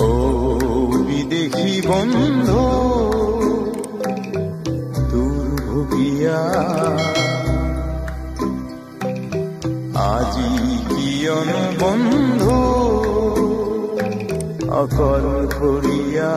ও বিদেশি বন্ধ দুর্ভোগিয়া আজি কিয়ন বন্ধ অকল ভরিয়া